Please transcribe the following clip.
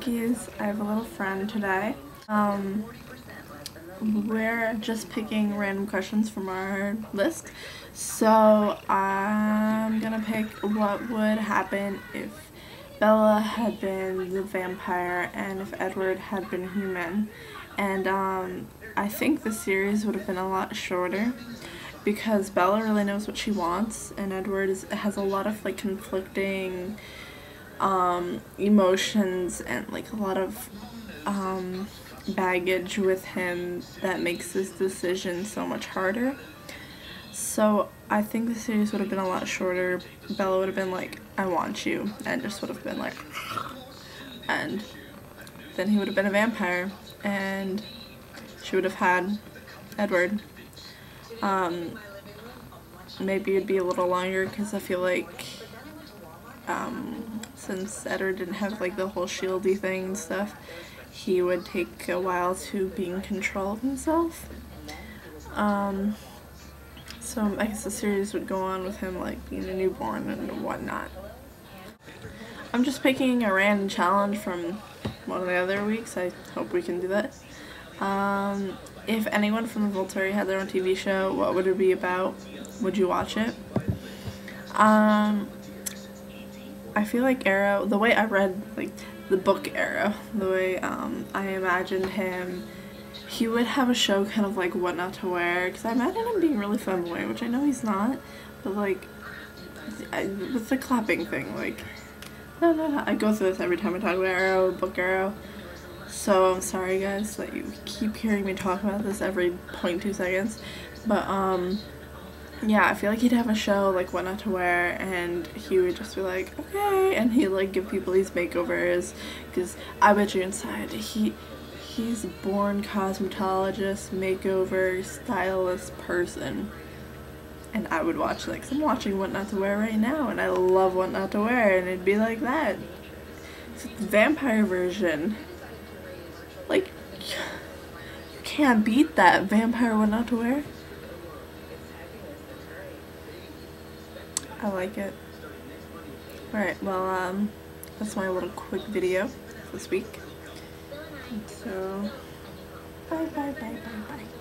Cookies. I have a little friend today. Um, we're just picking random questions from our list. So I'm gonna pick what would happen if Bella had been the vampire and if Edward had been human. And um, I think the series would have been a lot shorter because Bella really knows what she wants and Edward is, has a lot of like conflicting um, emotions and like a lot of um, baggage with him that makes this decision so much harder. So I think the series would have been a lot shorter. Bella would have been like, I want you, and just would have been like, and then he would have been a vampire, and she would have had Edward. Um, maybe it'd be a little longer because I feel like um, since Edward didn't have like the whole shieldy thing and stuff, he would take a while to be in control of himself. Um, so I guess the series would go on with him like being a newborn and whatnot. I'm just picking a random challenge from one of the other weeks. I hope we can do that. Um, if anyone from the Volturi had their own TV show, what would it be about? Would you watch it? Um, I feel like Aro, the way I read like the book Aro, the way um, I imagined him, he would have a show kind of like What Not to Wear, because I imagine him being really flamboyant, which I know he's not, but like, with the clapping thing, like, I go through this every time I talk about Aro, book Aro. So I'm sorry guys that you keep hearing me talk about this every 0.2 seconds. But um yeah, I feel like he'd have a show like what not to wear and he would just be like, okay, and he'd like give people these makeovers because I bet you inside he he's born cosmetologist, makeover, stylist person. And I would watch like, I'm watching What Not to Wear right now and I love What Not to Wear and it'd be like that. It's the vampire version. Like, you can't beat that vampire What Not to Wear. I like it. Alright, well, um, that's my little quick video this week. So, bye bye bye bye bye.